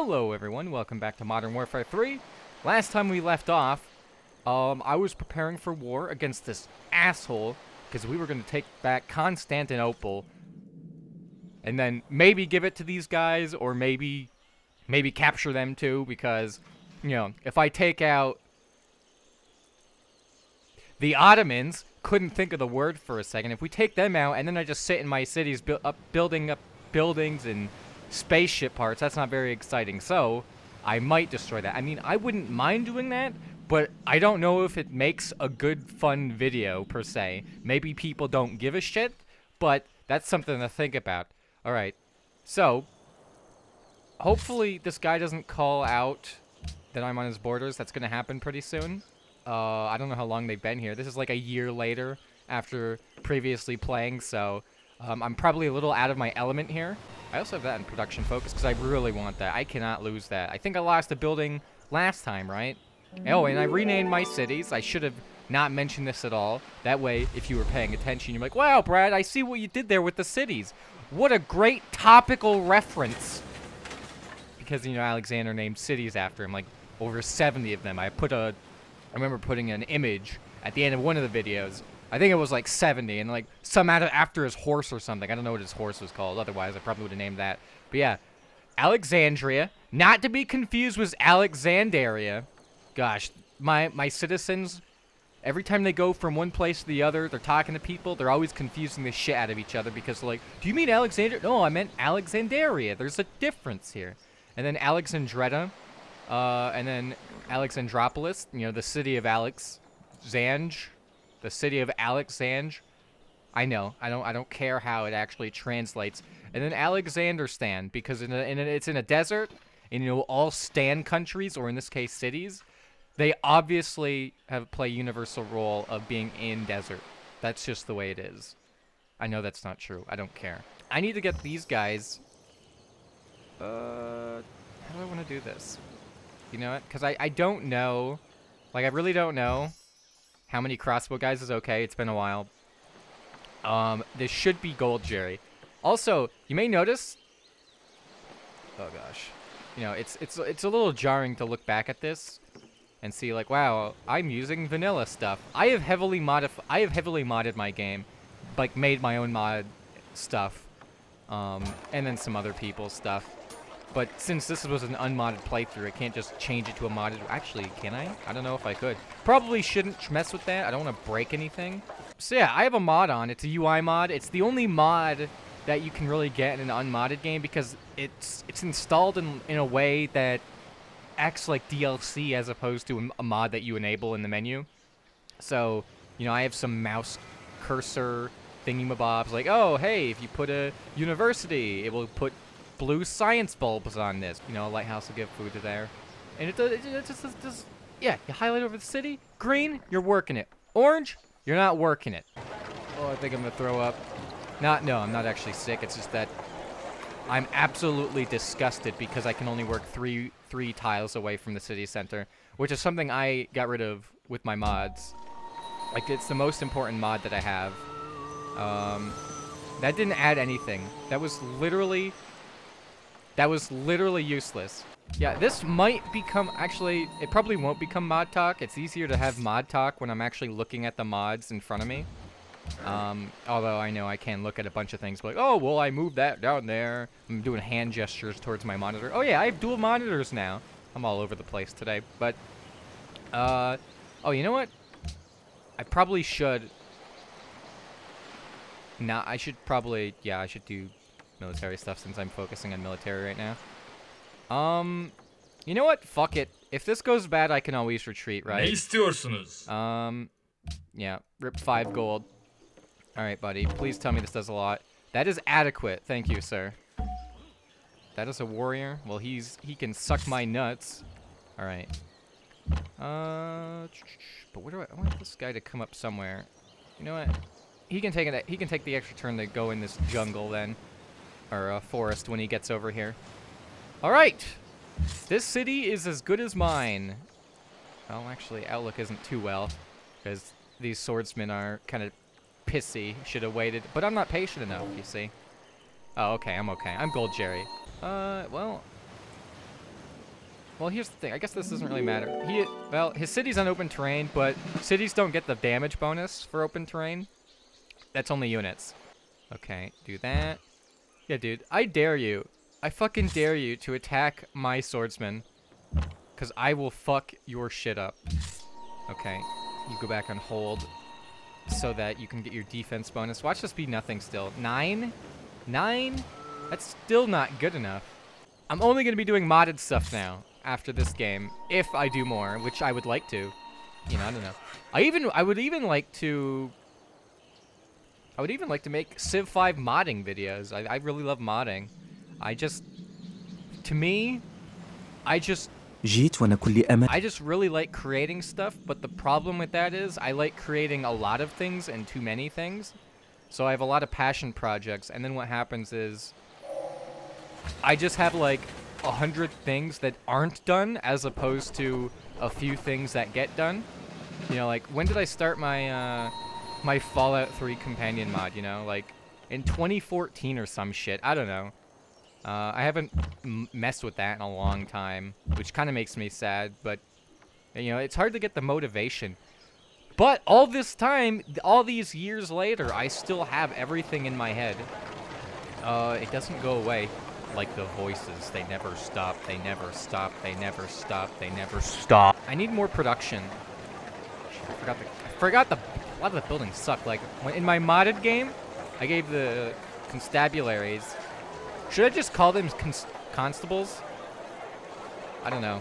Hello everyone, welcome back to Modern Warfare 3. Last time we left off, um, I was preparing for war against this asshole, because we were going to take back Constantinople, and then maybe give it to these guys, or maybe, maybe capture them too, because, you know, if I take out the Ottomans, couldn't think of the word for a second, if we take them out, and then I just sit in my cities bu up building up buildings and spaceship parts, that's not very exciting. So, I might destroy that. I mean, I wouldn't mind doing that, but I don't know if it makes a good, fun video, per se. Maybe people don't give a shit, but that's something to think about. Alright, so, hopefully this guy doesn't call out that I'm on his borders. That's going to happen pretty soon. Uh, I don't know how long they've been here. This is like a year later after previously playing, so um, I'm probably a little out of my element here. I also have that in production focus because I really want that. I cannot lose that. I think I lost a building last time, right? Oh, and I renamed my cities. I should have not mentioned this at all. That way, if you were paying attention, you're like, wow, Brad, I see what you did there with the cities. What a great topical reference. Because, you know, Alexander named cities after him, like over 70 of them. I put a, I remember putting an image at the end of one of the videos I think it was like 70, and like some out of, after his horse or something. I don't know what his horse was called. Otherwise, I probably would have named that. But yeah, Alexandria, not to be confused with Alexandria. Gosh, my my citizens, every time they go from one place to the other, they're talking to people. They're always confusing the shit out of each other because like, do you mean Alexandria? No, I meant Alexandria. There's a difference here. And then Alexandretta, uh, and then Alexandropolis. You know, the city of Alex, Zanj the city of Alexandre. I know. I don't. I don't care how it actually translates. And then Alexanderstan, because in a, in a, it's in a desert, and you know all Stan countries, or in this case cities, they obviously have play universal role of being in desert. That's just the way it is. I know that's not true. I don't care. I need to get these guys. Uh, how do I want to do this? You know what? Because I I don't know. Like I really don't know how many crossbow guys is okay. It's been a while. Um, this should be gold, Jerry. Also, you may notice. Oh gosh, you know it's it's it's a little jarring to look back at this and see like, wow, I'm using vanilla stuff. I have heavily modif I have heavily modded my game, like made my own mod stuff, um, and then some other people's stuff. But since this was an unmodded playthrough, I can't just change it to a modded... Actually, can I? I don't know if I could. Probably shouldn't mess with that. I don't want to break anything. So yeah, I have a mod on. It's a UI mod. It's the only mod that you can really get in an unmodded game because it's it's installed in, in a way that acts like DLC as opposed to a, mod that you enable in the menu. So, you know, I have some mouse cursor thingy-mabobs like, oh, hey, if you put a university, it will put blue science bulbs on this. You know, a lighthouse will give food to there. And it, does, it just, it just, yeah, you highlight over the city. Green, you're working it. Orange, you're not working it. Oh, I think I'm to throw up. Not, no, I'm not actually sick. It's just that I'm absolutely disgusted because I can only work three three tiles away from the city center, which is something I got rid of with my mods. Like, it's the most important mod that I have. Um, that didn't add anything. That was literally that was literally useless. Yeah, this might become, actually, it probably won't become mod talk. It's easier to have mod talk when I'm actually looking at the mods in front of me. Um, although I know I can look at a bunch of things like, oh, well, I moved that down there. I'm doing hand gestures towards my monitor. Oh, yeah, I have dual monitors now. I'm all over the place today. But, uh, oh, you know what? I probably should. Nah, I should probably, yeah, I should do military stuff since I'm focusing on military right now. Um, you know what? Fuck it. If this goes bad, I can always retreat, right? Um, yeah. Rip five gold. All right, buddy. Please tell me this does a lot. That is adequate. Thank you, sir. That is a warrior. Well, he's he can suck my nuts. All right. Uh, but where do I, I want this guy to come up somewhere? You know what? He can take it. He can take the extra turn to go in this jungle then or uh, forest when he gets over here. All right, this city is as good as mine. Well, actually, outlook isn't too well because these swordsmen are kind of pissy. Should have waited, but I'm not patient enough. You see? Oh, okay, I'm okay. I'm gold Jerry. Uh, well, well, here's the thing. I guess this doesn't really matter. He, well, his city's on open terrain, but cities don't get the damage bonus for open terrain. That's only units. Okay, do that. Yeah, dude, I dare you. I fucking dare you to attack my swordsman. Because I will fuck your shit up. Okay, you go back on hold so that you can get your defense bonus. Watch this be nothing still. Nine? Nine? That's still not good enough. I'm only going to be doing modded stuff now after this game, if I do more, which I would like to. You know, I don't know. I even, I would even like to, I would even like to make Civ 5 modding videos. I, I really love modding. I just, to me, I just جيت وانا كل امل I just really like creating stuff, but the problem with that is I like creating a lot of things and too many things. So I have a lot of passion projects, and then what happens is I just have like a hundred things that aren't done as opposed to a few things that get done. You know, like when did I start my uh, my Fallout 3 companion mod? You know, like in 2014 or some shit. I don't know. Uh, I haven't messed with that in a long time, which kind of makes me sad. But you know, it's hard to get the motivation. But all this time, all these years later, I still have everything in my head. Uh, it doesn't go away like the voices. They never stop. They never stop. They never stop. They never stop. I need more production. I forgot the. Forgot the. A lot of the buildings suck. Like when, in my modded game, I gave the constabularies. Should I just call them cons constables? I don't know.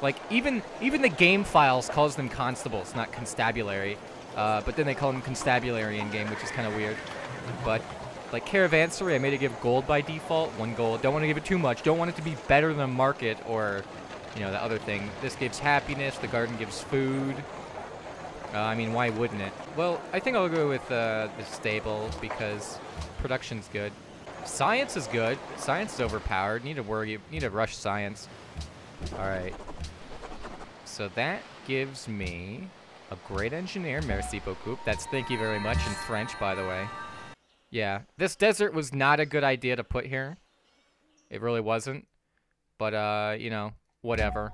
Like even even the game files calls them constables, not constabulary. Uh, but then they call them constabulary in game, which is kind of weird. But like Caravansary, I made it give gold by default, one gold. Don't want to give it too much. Don't want it to be better than market or, you know, the other thing. This gives happiness. The garden gives food. Uh, I mean, why wouldn't it? Well, I think I'll go with uh, the stable because production's good. Science is good. Science is overpowered. Need to worry. Need to rush science. All right. So that gives me a great engineer. Merci beaucoup. That's thank you very much in French, by the way. Yeah, this desert was not a good idea to put here. It really wasn't. But, uh, you know, whatever.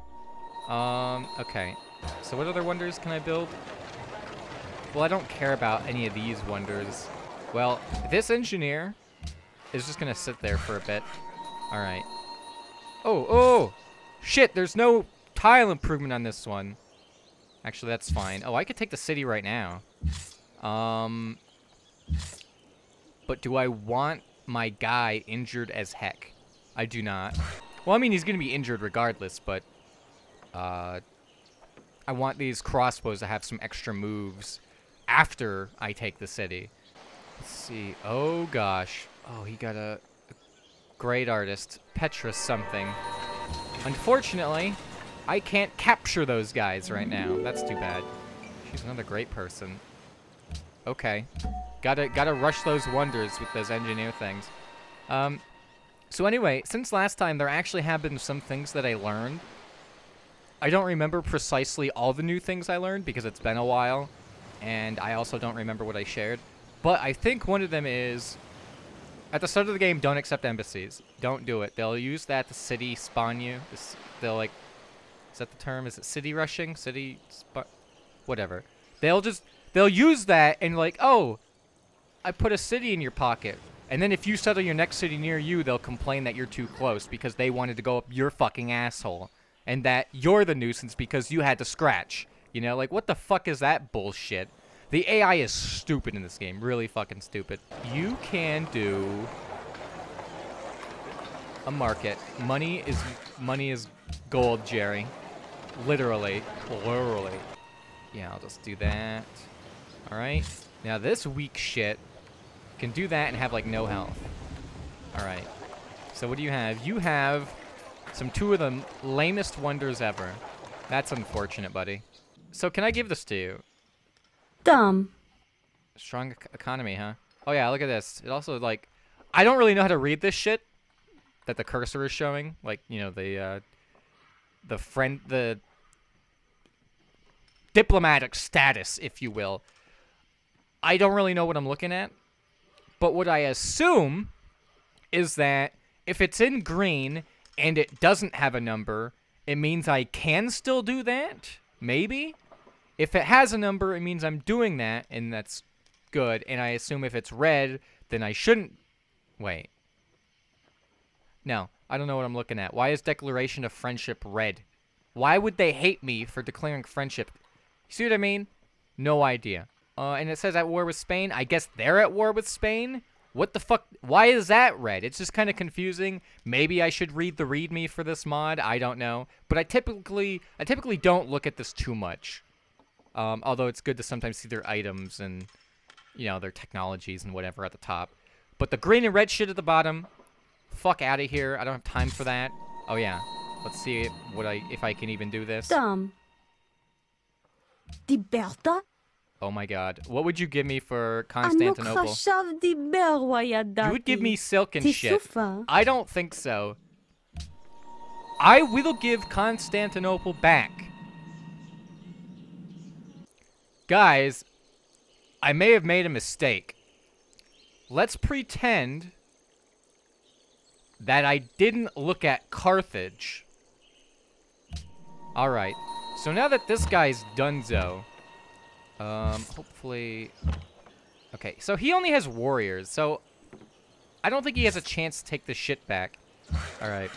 Um, okay. So what other wonders can I build? Well, I don't care about any of these wonders. Well, this engineer is just gonna sit there for a bit. Alright. Oh, oh! Shit, there's no tile improvement on this one. Actually, that's fine. Oh, I could take the city right now. Um, but do I want my guy injured as heck? I do not. Well, I mean, he's going to be injured regardless, but... Uh, I want these crossbows to have some extra moves after I take the city. Let's see. Oh, gosh. Oh, he got a, great artist. Petrus something. Unfortunately, I can't capture those guys right now. That's too bad. She's another great person. Okay. Gotta gotta rush those wonders with those engineer things. Um, so anyway, since last time, there actually have been some things that I learned. I don't remember precisely all the new things I learned because it's been a while, and I also don't remember what I shared. But I think one of them is, at the start of the game, don't accept embassies. Don't do it. They'll use that to city spawn you. They'll like, is that the term? Is it city rushing? City, whatever. They'll just, they'll use that and like, oh, I put a city in your pocket. And then if you settle your next city near you, they'll complain that you're too close because they wanted to go up your fucking asshole. And that you're the nuisance because you had to scratch. You know, like, what the fuck is that bullshit? The AI is stupid in this game. Really fucking stupid. You can do a market. Money is money is gold, Jerry. Literally. Literally. Yeah, I'll just do that. Alright. Now this weak shit can do that and have like no health. Alright. So what do you have? You have some two of the lamest wonders ever. That's unfortunate, buddy. So can I give this to you? Dumb. Strong economy, huh? Oh yeah, look at this. It also like I don't really know how to read this shit that the cursor is showing. Like, you know, the uh the friend the diplomatic status, if you will. I don't really know what I'm looking at. But what I assume is that if it's in green and it doesn't have a number it means I can still do that. Maybe. If it has a number, it means I'm doing that, and that's good. And I assume if it's red, then I shouldn't. Wait. No, I don't know what I'm looking at. Why is Declaration of Friendship red? Why would they hate me for declaring friendship? You see what I mean? No idea. Uh, and it says at war with Spain. I guess they're at war with Spain? what the fuck? Why is that red? It's just kind of confusing. Maybe I should read the README for this mod. I don't know. But I typically, I typically don't look at this too much. Um, although it's good to sometimes see their items and, you know, their technologies and whatever at the top. But the green and red shit at the bottom, fuck out of here. I don't have time for that. Oh yeah, let's see what I if I can even do this. Dumb. Di Berta Oh my god. What would you give me for Constantinople? You would give me silk and shit. I don't think so. I will give Constantinople back. Guys, I may have made a mistake. Let's pretend that I didn't look at Carthage. Alright. So now that this guy's donezo, um, hopefully... Okay, so he only has warriors, so I don't think he has a chance to take the shit back. Alright.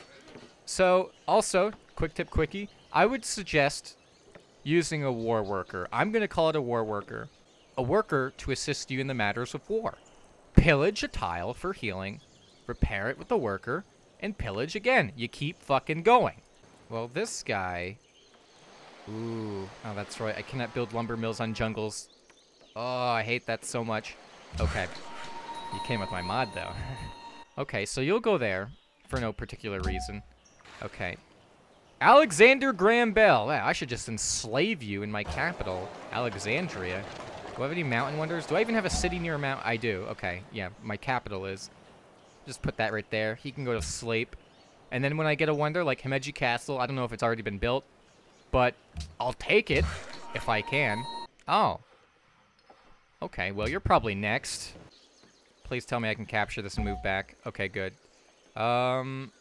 So, also, quick tip quickie, I would suggest using a war worker. I'm going to call it a war worker. A worker to assist you in the matters of war. Pillage a tile for healing, repair it with the worker, and pillage again. You keep fucking going. Well, this guy... Ooh, oh, that's right. I cannot build lumber mills on jungles. Oh, I hate that so much. Okay. You came with my mod, though. okay, so you'll go there for no particular reason. Okay. Alexander Graham Bell. Yeah, I should just enslave you in my capital, Alexandria. Do I have any mountain wonders? Do I even have a city near a mountain? I do. Okay, yeah, my capital is. Just put that right there. He can go to sleep. And then when I get a wonder, like Himeji Castle, I don't know if it's already been built, but I'll take it if I can. Oh. Okay, well, you're probably next. Please tell me I can capture this and move back. Okay, good. Um,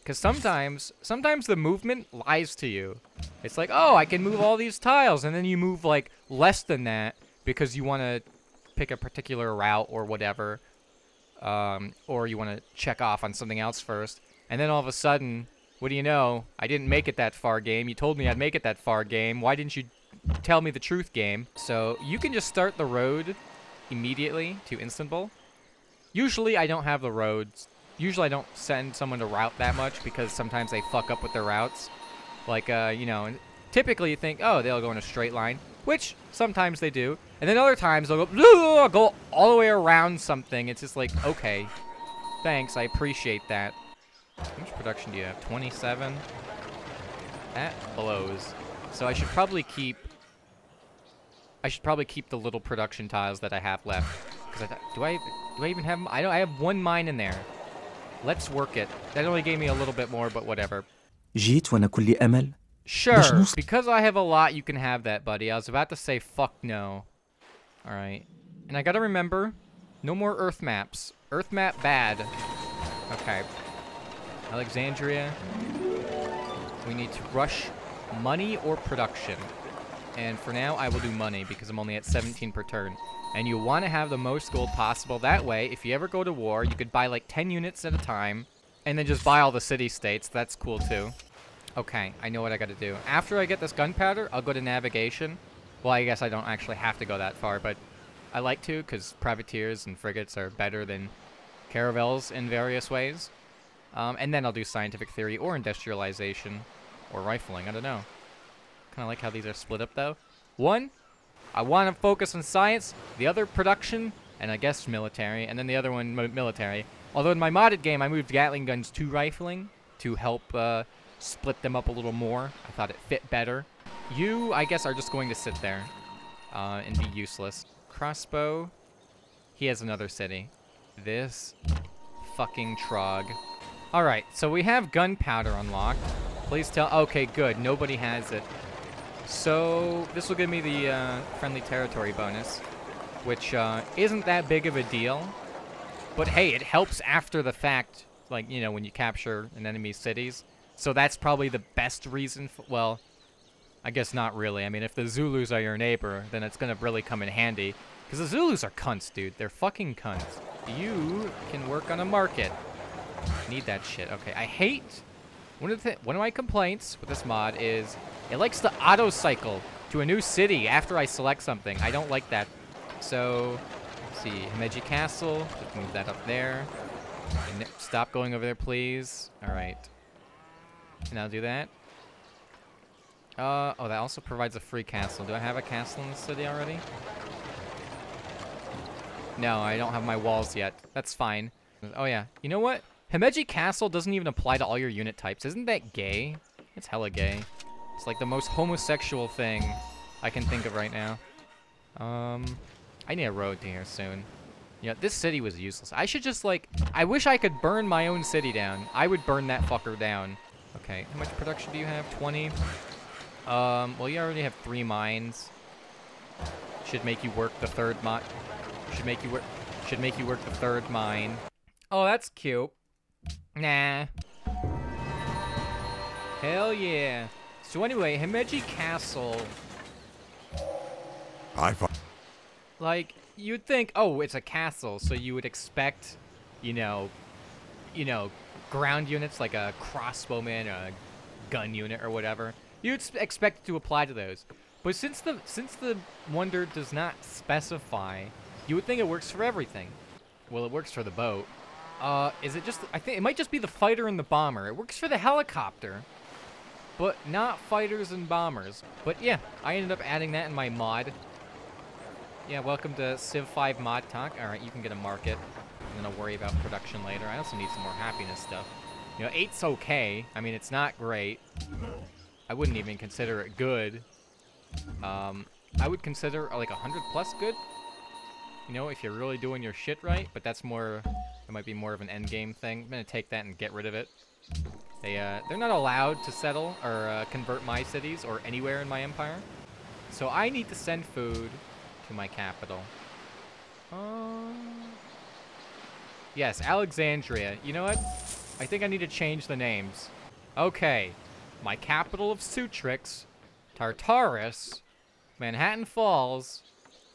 because sometimes, sometimes the movement lies to you. It's like, oh, I can move all these tiles, and then you move, like, less than that because you want to pick a particular route or whatever. Um, or you want to check off on something else first. And then all of a sudden, what do you know? I didn't make it that far, game. You told me I'd make it that far, game. Why didn't you tell me the truth, game? So you can just start the road immediately to Istanbul. Usually I don't have the roads. Usually I don't send someone to route that much because sometimes they fuck up with their routes. Like, uh, you know, typically you think, oh, they'll go in a straight line, which sometimes they do. And then other times they'll go, go all the way around something. It's just like, okay, thanks, I appreciate that. How much production do you have? 27? That blows. So I should probably keep... I should probably keep the little production tiles that I have left. Because I do I do I even have? I don't. I have one mine in there. Let's work it. That only gave me a little bit more, but whatever. جيت وأنا كل أمل Sure. There's no- Because I have a lot, you can have that, buddy. I was about to say fuck no. All right. And I gotta remember, no more Earth maps. Earth map bad. Okay. Alexandria. We need to rush money or production. And for now, I will do money because I'm only at 17 per turn. And you want to have the most gold possible. That way, if you ever go to war, you could buy like 10 units at a time. And then just buy all the city-states. That's cool too. Okay, I know what I gotta do. After I get this gunpowder, I'll go to navigation. Well, I guess I don't actually have to go that far, but I like to because privateers and frigates are better than caravels in various ways. Um, and then I'll do scientific theory or industrialization or rifling. I don't know. Kind of like how these are split up though. One, I want to focus on science. The other, production, and I guess military. And then the other one, military. Although in my modded game, I moved Gatling guns to rifling to help uh, split them up a little more. I thought it fit better. You, I guess, are just going to sit there uh, and be useless. Crossbow. He has another city. This fucking trog. Alright, so we have gunpowder unlocked. Please tell... Okay, good. Nobody has it. So, this will give me the uh, friendly territory bonus, which uh, isn't that big of a deal. But hey, it helps after the fact, like, you know, when you capture an enemy's cities. So that's probably the best reason. For, well, I guess not really. I mean, if the Zulus are your neighbor, then it's gonna really come in handy. Because the Zulus are cunts, dude. They're fucking cunts. You can work on a market. Need that shit. Okay, I hate... One of, the one of my complaints with this mod is it likes to auto-cycle to a new city after I select something. I don't like that. So, see. Himeji Castle. Just move that up there. And stop going over there, please. All right. And I'll do that. Uh, oh, that also provides a free castle. Do I have a castle in the city already? No, I don't have my walls yet. That's fine. Oh, yeah. You know what? Himeji Castle doesn't even apply to all your unit types. Isn't that gay? It's hella gay. It's like the most homosexual thing I can think of right now. Um, I need a road to here soon. Yeah, this city was useless. I should just, like... I wish I could burn my own city down. I would burn that fucker down. Okay, how much production do you have? 20? Um, well, you already have three mines. Should make you work the third mine. Should make you work. Should make you work the third mine. Oh, that's cute. Nah. Hell yeah. So anyway, Himeji Castle. I Like you'd think, oh, it's a castle, so you would expect, you know, you know, ground units like a crossbowman, a gun unit, or whatever. You'd expect to apply to those. But since the since the wonder does not specify, you would think it works for everything. Well, it works for the boat. Uh, is it just? I think it might just be the fighter and the bomber. It works for the helicopter, but not fighters and bombers. But yeah, I ended up adding that in my mod. Yeah, welcome to Civ 5 Mod Talk. All right, you can get a market. I'm gonna worry about production later. I also need some more happiness stuff. You know, 8's okay. I mean, it's not great. I wouldn't even consider it good. Um, I would consider like 100 plus good. You know, if you're really doing your shit right, but that's more, it might be more of an end game thing. I'm gonna take that and get rid of it. They, uh, they're not allowed to settle or uh, convert my cities or anywhere in my empire. So I need to send food to my capital. Uh, yes, Alexandria. You know what? I think I need to change the names. Okay, my capital of Sutrix, Tartarus, Manhattan Falls,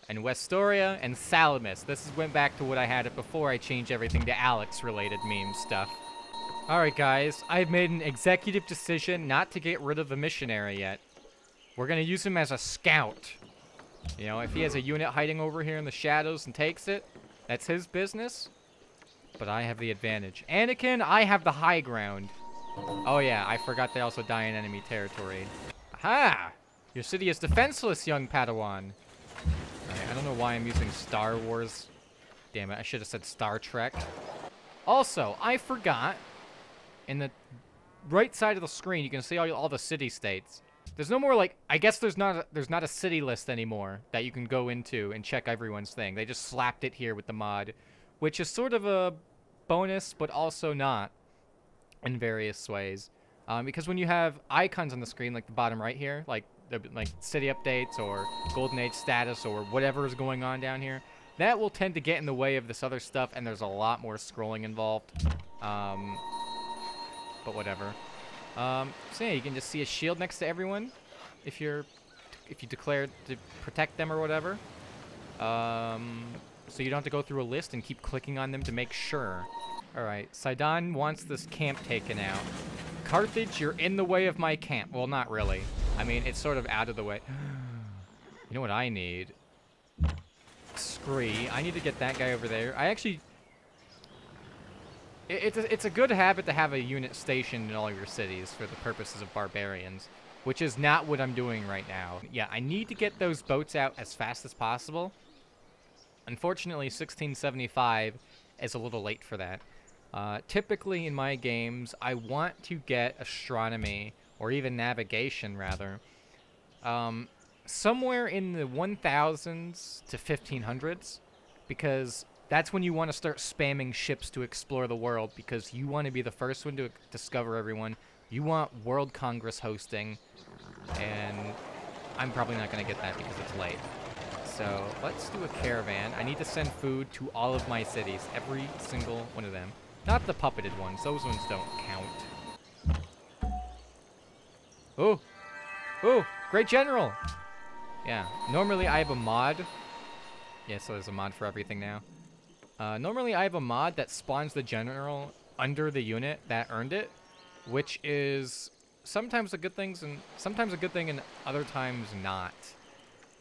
and Westoria and Salamis. This is, went back to what I had it before I changed everything to Alex-related meme stuff. Alright guys, I've made an executive decision not to get rid of the missionary yet. We're gonna use him as a scout. You know, if he has a unit hiding over here in the shadows and takes it, that's his business. But I have the advantage. Anakin, I have the high ground. Oh yeah, I forgot they also die in enemy territory. Aha! Your city is defenseless, young Padawan. Right, I don't know why I'm using Star Wars. Damn it, I should have said Star Trek. Also, I forgot, in the right side of the screen, you can see all, all the city-states. There's no more, like, I guess there's not, a, there's not a city list anymore that you can go into and check everyone's thing. They just slapped it here with the mod, which is sort of a bonus, but also not in various ways. Um, because when you have icons on the screen, like the bottom right here, like like city updates or golden age status or whatever is going on down here, that will tend to get in the way of this other stuff, and there's a lot more scrolling involved. Um, but whatever. Um, so yeah, you can just see a shield next to everyone if you're if you declare to protect them or whatever. Um, so you don't have to go through a list and keep clicking on them to make sure. Alright, Sidon wants this camp taken out. Carthage, you're in the way of my camp. Well, not really. I mean, it's sort of out of the way. you know what I need? Scree. I need to get that guy over there. I actually... It, it's, a, it's a good habit to have a unit stationed in all your cities for the purposes of barbarians, which is not what I'm doing right now. Yeah, I need to get those boats out as fast as possible. Unfortunately, 1675 is a little late for that. Uh, typically in my games, I want to get astronomy, or even navigation rather, um, somewhere in the 1000s to 1500s, because that's when you want to start spamming ships to explore the world, because you want to be the first one to discover everyone. You want World Congress hosting, and I'm probably not going to get that because it's late. So let's do a caravan. I need to send food to all of my cities, every single one of them. Not the puppeted ones. Those ones don't count. Ooh. Ooh, great general. Yeah, normally I have a mod. Yeah, so there's a mod for everything now. Uh, normally I have a mod that spawns the general under the unit that earned it, which is sometimes a good thing and sometimes a good thing and other times not.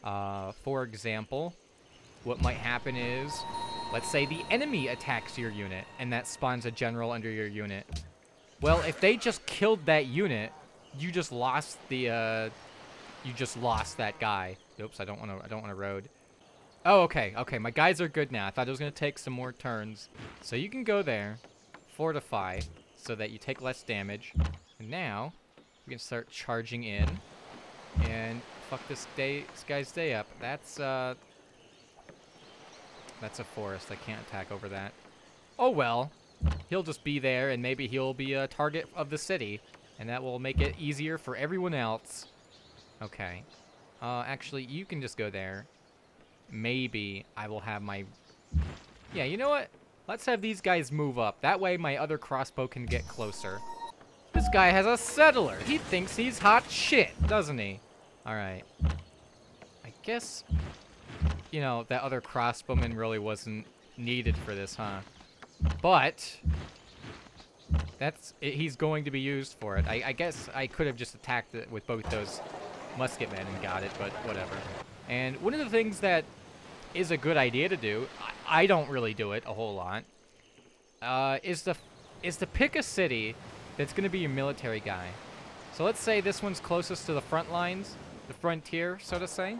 Uh, for example, what might happen is, let's say the enemy attacks your unit and that spawns a general under your unit. Well, if they just killed that unit, you just lost the, uh, you just lost that guy. Oops, I don't want to, I don't want to road. Oh, okay, okay, my guys are good now. I thought it was going to take some more turns. So you can go there, fortify, so that you take less damage. And now, we can start charging in. And fuck this day, this guy's day up. That's, uh, that's a forest. I can't attack over that. Oh well. He'll just be there, and maybe he'll be a target of the city. And that will make it easier for everyone else. Okay. Uh, actually, you can just go there. Maybe I will have my... Yeah, you know what? Let's have these guys move up. That way my other crossbow can get closer. This guy has a settler. He thinks he's hot shit, doesn't he? Alright. I guess, you know, that other crossbowman really wasn't needed for this, huh? But, that's, he's going to be used for it. I, I guess I could have just attacked it with both those musketmen and got it, but whatever. And one of the things that is a good idea to do, I, I don't really do it a whole lot, uh, is to, is to pick a city that's going to be your military guy. So let's say this one's closest to the front lines, the frontier, so to say.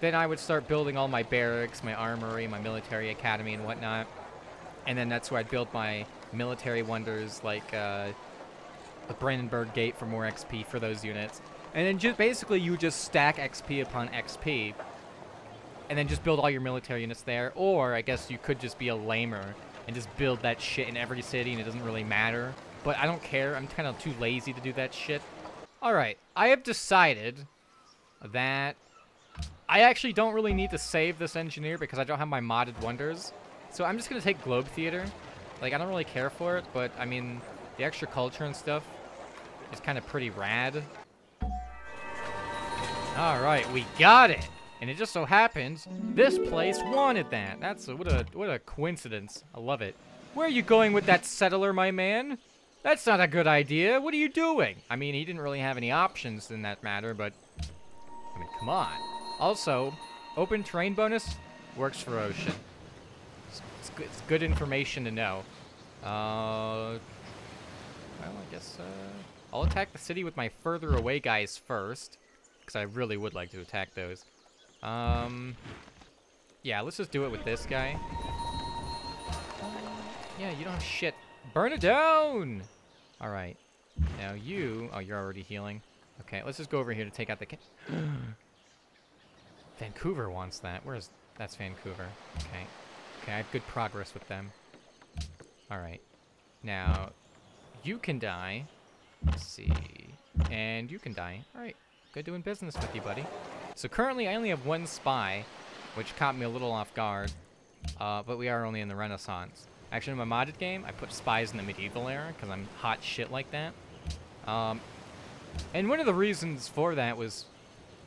Then I would start building all my barracks, my armory, my military academy and whatnot. And then that's where I'd build my military wonders like uh, the Brandenburg Gate for more XP for those units. And then just basically you just stack XP upon XP. And then just build all your military units there. Or I guess you could just be a lamer and just build that shit in every city and it doesn't really matter. But I don't care. I'm kind of too lazy to do that shit. Alright, I have decided that I actually don't really need to save this engineer because I don't have my modded wonders. So I'm just going to take Globe Theater. Like, I don't really care for it, but, I mean, the extra culture and stuff is kind of pretty rad. Alright, we got it! And it just so happens, this place wanted that. That's a, what a what a coincidence. I love it. Where are you going with that settler, my man? That's not a good idea. What are you doing? I mean, he didn't really have any options in that matter, but... I mean, come on. Also, open terrain bonus works for Ocean. It's, good, it's good information to know. Uh... Well, I guess, uh... I'll attack the city with my further away guys first. Because I really would like to attack those. Um... Yeah, let's just do it with this guy. Yeah, you don't have shit. Burn it down! Alright. Now you... Oh, you're already healing. Okay, let's just go over here to take out the... Vancouver wants that. Where's... That's Vancouver. Okay. Okay, I have good progress with them. Alright. Now, you can die. Let's see. And you can die. Alright. Good doing business with you, buddy. So currently, I only have one spy, which caught me a little off guard. Uh, but we are only in the Renaissance. Actually, in my modded game, I put spies in the medieval era because I'm hot shit like that. Um, and one of the reasons for that was,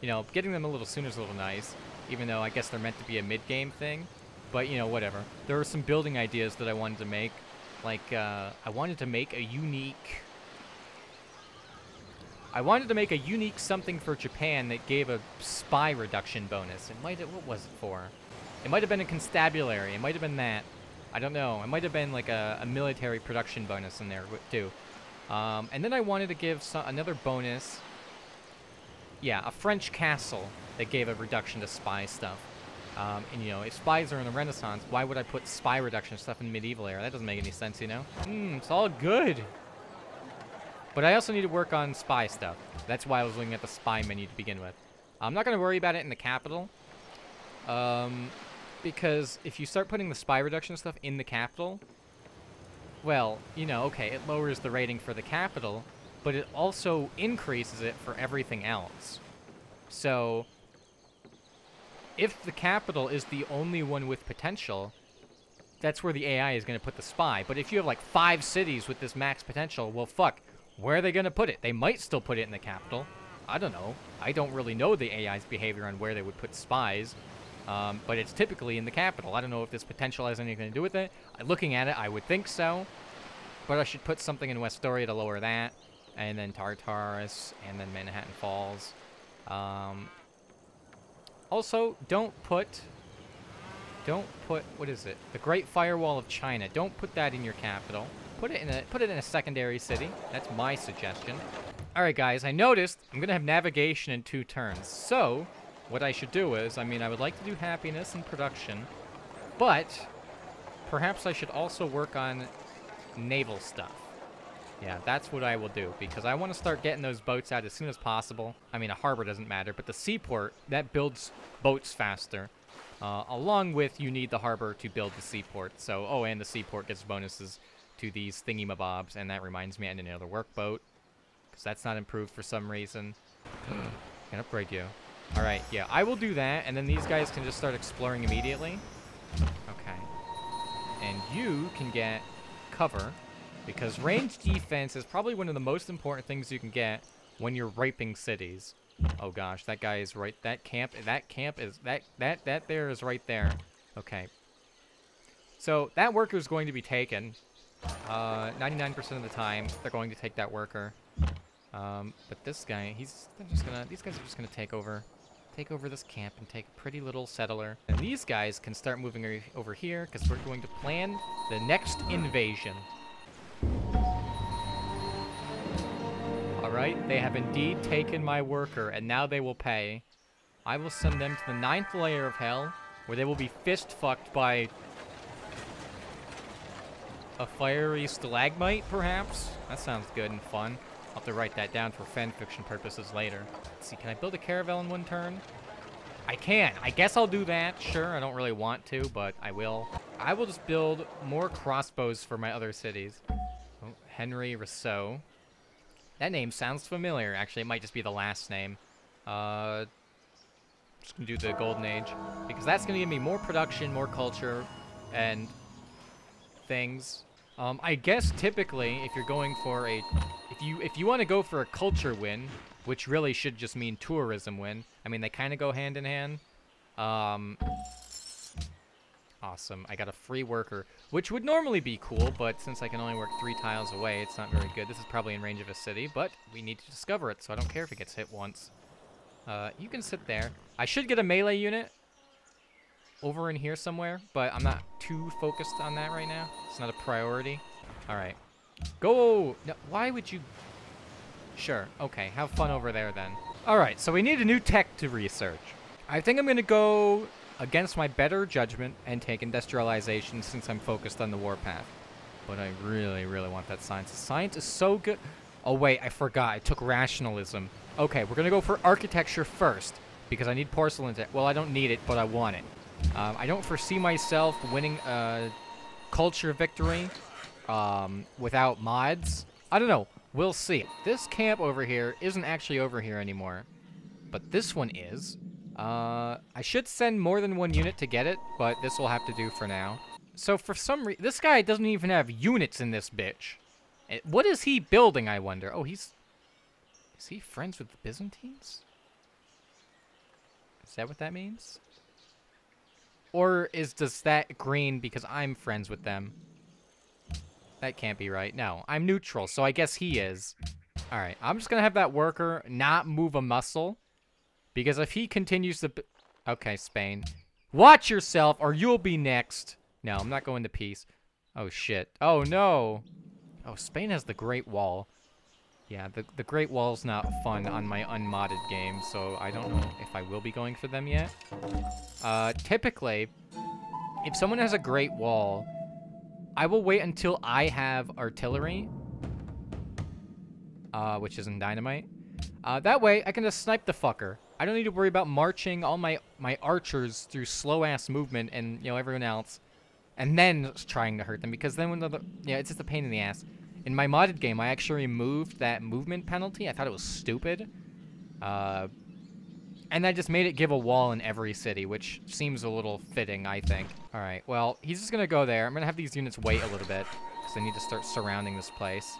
you know, getting them a little sooner is a little nice, even though I guess they're meant to be a mid-game thing. But, you know, whatever. There were some building ideas that I wanted to make. Like, uh, I wanted to make a unique... I wanted to make a unique something for Japan that gave a spy reduction bonus. It might have... What was it for? It might have been a constabulary. It might have been that. I don't know. It might have been like a, a military production bonus in there too. Um, and then I wanted to give some, another bonus. Yeah, a French castle that gave a reduction to spy stuff. Um, and, you know, if spies are in the Renaissance, why would I put spy reduction stuff in medieval era? That doesn't make any sense, you know? Hmm, it's all good. But I also need to work on spy stuff. That's why I was looking at the spy menu to begin with. I'm not going to worry about it in the capital. Um, because if you start putting the spy reduction stuff in the capital, well, you know, okay, it lowers the rating for the capital, but it also increases it for everything else. So, if the capital is the only one with potential, that's where the AI is going to put the spy. But if you have like five cities with this max potential, well, fuck, where are they going to put it? They might still put it in the capital, I don't know. I don't really know the AI's behavior on where they would put spies. Um, but it's typically in the capital. I don't know if this potential has anything to do with it. Looking at it, I would think so. But I should put something in Westoria to lower that. And then Tartarus, and then Manhattan Falls. Um, also, don't put... Don't put... What is it? The Great Firewall of China. Don't put that in your capital. Put it in a, put it in a secondary city. That's my suggestion. Alright, guys. I noticed I'm going to have navigation in two turns. So, what I should do is... I mean, I would like to do happiness and production. But, perhaps I should also work on naval stuff. Yeah, that's what I will do, because I want to start getting those boats out as soon as possible. I mean, a harbor doesn't matter, but the seaport, that builds boats faster. Uh, along with, you need the harbor to build the seaport. So, oh, and the seaport gets bonuses to these thingy-mabobs, and that reminds me I need another workboat, because that's not improved for some reason. can upgrade you. Alright, yeah, I will do that, and then these guys can just start exploring immediately. Okay. And you can get cover. Because range defense is probably one of the most important things you can get when you're raping cities. Oh gosh, that guy is right. That camp, that camp is, that, that, that there is right there. Okay. So, that worker is going to be taken. 99% uh, of the time, they're going to take that worker. Um, but this guy, he's, they're just gonna, these guys are just gonna take over, take over this camp and take a pretty little settler. And these guys can start moving over here, because we're going to plan the next invasion. Alright, they have indeed taken my worker, and now they will pay. I will send them to the ninth layer of hell, where they will be fist-fucked by... A fiery stalagmite, perhaps? That sounds good and fun. I'll have to write that down for fanfiction purposes later. Let's see, can I build a caravel in one turn? I can. I guess I'll do that. Sure, I don't really want to, but I will. I will just build more crossbows for my other cities. Oh, Henry Rousseau. That name sounds familiar. Actually, it might just be the last name. Uh, just gonna do the Golden Age. Because that's gonna give me more production, more culture, and things. Um, I guess typically, if you're going for a... If you if you want to go for a culture win, which really should just mean tourism win. I mean, they kind of go hand in hand. Um, Awesome. I got a free worker, which would normally be cool, but since I can only work three tiles away, it's not very good. This is probably in range of a city, but we need to discover it, so I don't care if it gets hit once. Uh, you can sit there. I should get a melee unit over in here somewhere, but I'm not too focused on that right now. It's not a priority. All right. Go! No, why would you... Sure. Okay, have fun over there then. All right, so we need a new tech to research. I think I'm going to go against my better judgment and take industrialization since I'm focused on the warpath. But I really, really want that science. Science is so good. Oh, wait, I forgot. I took rationalism. Okay, we're going to go for architecture first because I need porcelain. Well, I don't need it, but I want it. Um, I don't foresee myself winning a culture victory um, without mods. I don't know. We'll see. This camp over here isn't actually over here anymore, but this one is. Uh, I should send more than one unit to get it, but this will have to do for now. So for some reason, this guy doesn't even have units in this bitch. Eh, what is he building, I wonder? Oh, he's... Is he friends with the Byzantines? Is that what that means? Or is does that green because I'm friends with them? That can't be right. No, I'm neutral, so I guess he is. Alright, I'm just gonna have that worker not move a muscle. Because if he continues to... Okay, Spain. Watch yourself or you'll be next. No, I'm not going to peace. Oh, shit. Oh, no. Oh, Spain has the Great Wall. Yeah, the, the Great Wall's not fun on my unmodded game, so I don't know if I will be going for them yet. Uh, typically, if someone has a Great Wall, I will wait until I have artillery, uh, which is in Dynamite. Uh, that way, I can just snipe the fucker. I don't need to worry about marching all my, my archers through slow-ass movement and, you know, everyone else. And then trying to hurt them, because then when the... Yeah, it's just a pain in the ass. In my modded game, I actually removed that movement penalty. I thought it was stupid. Uh, and I just made it give a wall in every city, which seems a little fitting, I think. All right, well, he's just to go there. I'm to have these units wait a little bit, because I need to start surrounding this place.